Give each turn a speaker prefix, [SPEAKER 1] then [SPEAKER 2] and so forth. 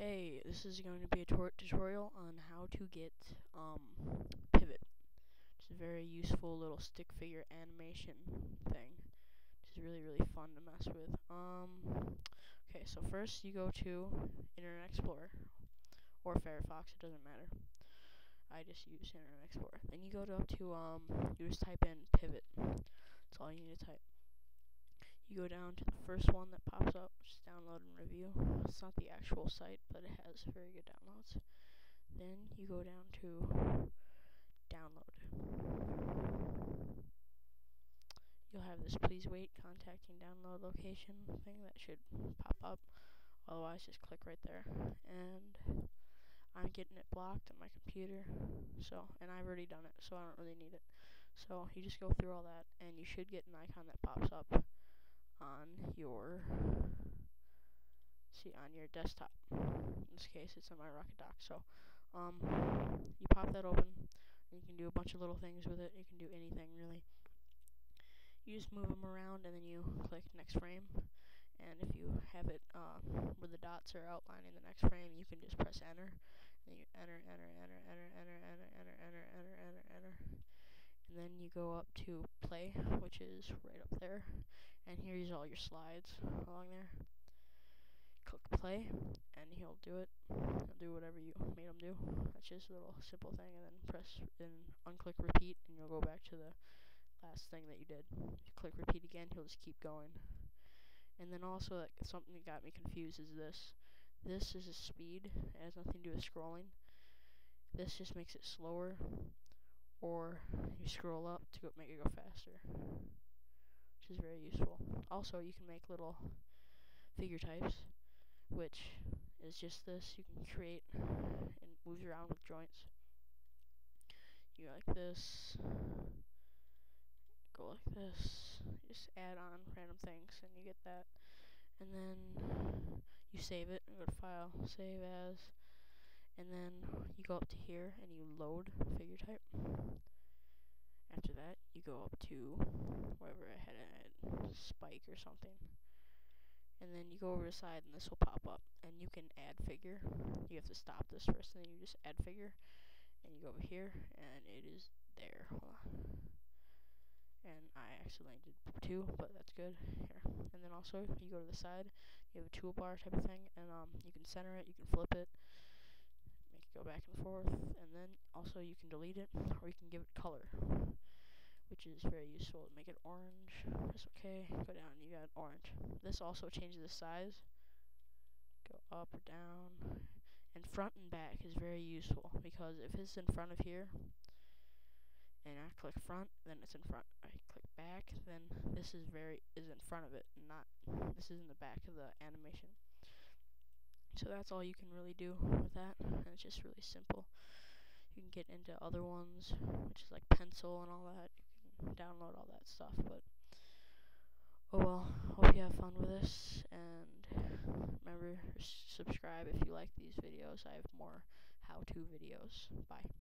[SPEAKER 1] Hey, this is going to be a tutorial on how to get um, pivot. It's a very useful little stick figure animation thing. It's really, really fun to mess with. Um, okay, so first you go to Internet Explorer or Firefox, it doesn't matter. I just use Internet Explorer. Then you go to up to um, you just type in pivot. That's all you need to type you go down to the first one that pops up, is download and review. It's not the actual site, but it has very good downloads. Then you go down to download. You'll have this please wait contacting download location thing that should pop up. Otherwise, just click right there. And I'm getting it blocked on my computer. So, and I've already done it, so I don't really need it. So, you just go through all that, and you should get an icon that pops up on your see on your desktop. In this case, it's on my Rocket Dock. So, um, you pop that open, you can do a bunch of little things with it. You can do anything really. You just move them around, and then you click next frame. And if you have it uh, where the dots are outlining the next frame, you can just press enter. And you enter, enter, enter, enter, enter, enter, enter, enter, enter, enter, enter and then you go up to play, which is right up there, and here's all your slides along there. Click play, and he'll do it. He'll do whatever you made him do. That's just a little simple thing, and then press and unclick repeat, and you'll go back to the last thing that you did. You click repeat again, he'll just keep going. And then also, like, something that got me confused is this. This is a speed. It has nothing to do with scrolling. This just makes it slower or you scroll up to go make it go faster, is very useful. Also, you can make little figure types, which is just this. You can create and move around with joints. You like this, go like this. Just add on random things, and you get that. And then you save it go to File, Save As and then you go up to here and you load figure type. Go up to wherever I had a spike or something. And then you go over the side and this will pop up. And you can add figure. You have to stop this first and then you just add figure. And you go over here and it is there. And I accidentally did two, but that's good. Here. And then also, you go to the side, you have a toolbar type of thing, and um, you can center it, you can flip it make it, go back and forth, and then also you can delete it, or you can give it color, which is very useful. To make it orange, press OK, go down, you got orange. This also changes the size, go up or down, and front and back is very useful, because if it's in front of here, and I click front, then it's in front. I click back, then this is very is in front of it, not this is in the back of the animation. So that's all you can really do with that, and it's just really simple. You can get into other ones, which is like pencil and all that. You download all that stuff, but oh well. Hope you have fun with this, and remember subscribe if you like these videos. I have more how-to videos. Bye.